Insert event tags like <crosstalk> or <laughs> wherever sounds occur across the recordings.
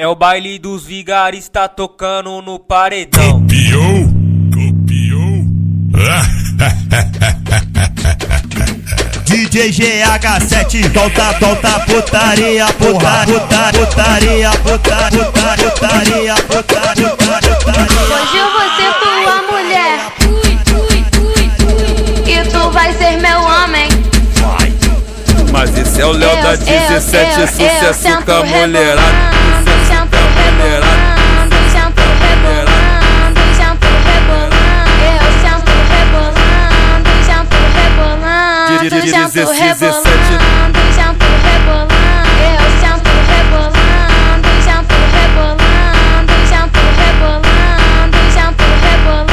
É o baile dos vigaristas tocando no paredão. Copiou? Copiou? <laughs> DJ GH7, solta, solta, putaria, puta, puta, putaria, puta, puta, putaria, puta, puta, putaria. Hoje eu vou ser tua mulher. E tu vai ser meu homem. Mas esse é o Léo da Eu- 17, eu- eu sucesso sento com a mulherada. Sento 16, rebolando, sento rebolando. Eu sento rebolando, sento rebolando, sento rebolando, sento rebolando.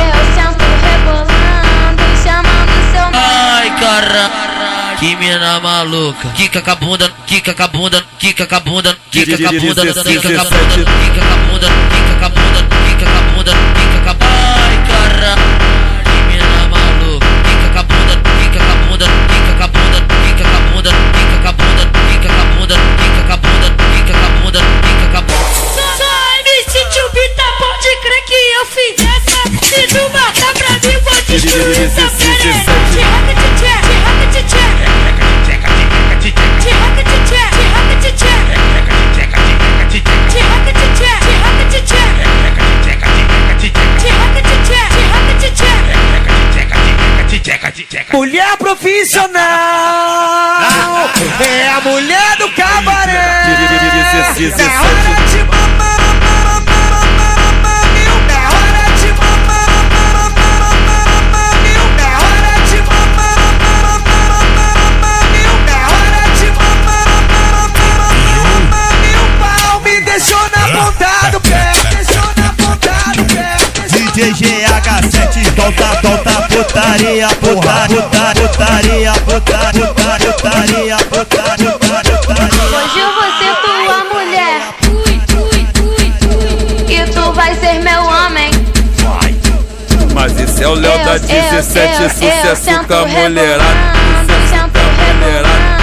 Eu sento rebolando, chamando seu nome. Ai, caralho. Que mina maluca. Kika com a bunda, kika com a bunda, kika com a bunda, kika com a bunda, kika com a bunda, kika com a bunda, Mulher profissional é a mulher do cabaré. É hora de GH7, solta, solta, putaria, puta, puta, putaria, puta, puta, putaria, puta, puta, putaria. Hoje eu vou ser tua mulher. E tu vai ser meu homem. Mas esse é o Léo da eu- 17, eu- eu sucesso com a mulherada. Sucesso com a mulherada.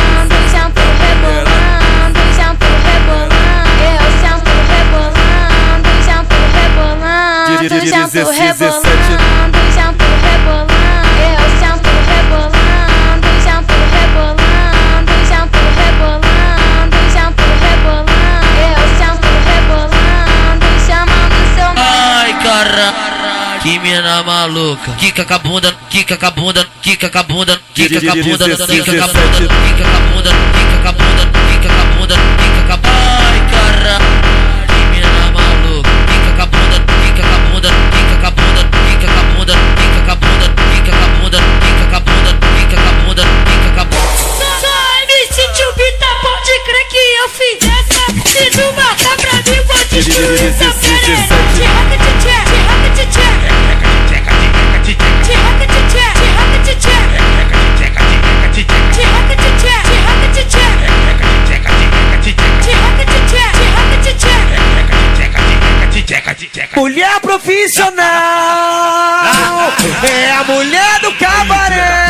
16, 17. Rebolando, jampo rebolando. É, Eu jampo rebolando, jampo rebolando, jampo rebolando, jampo rebolando. É, Eu rebolando, chamando seu nome. Ai, caralho. Que mina maluca, quica com a bunda, quica com a bunda, quica com a bunda, quica com a bunda, quica com a bunda, quica com a bunda. Se não matar pra mim, vou destruir seu querer. Tchaca, tchaca, tchaca, tchaca. Tchaca, tchaca, tchaca, tchaca. Tchaca, tchaca, tchaca, tchaca. Mulher profissional é a mulher do cabaré.